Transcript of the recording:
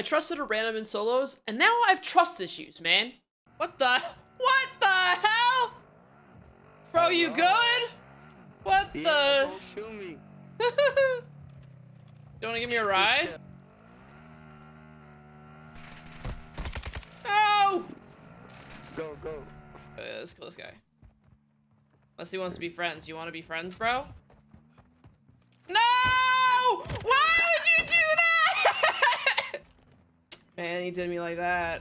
I trusted a random in solos, and now I have trust issues, man. What the? What the hell? Bro, you good? What Yeah, the? don't shoot me. you wanna give me a ride? No! Go, go. Uh, let's kill this guy. Unless he wants to be friends. You want to be friends, bro? No! Why would you do that? Man, he did me like that.